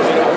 Thank you.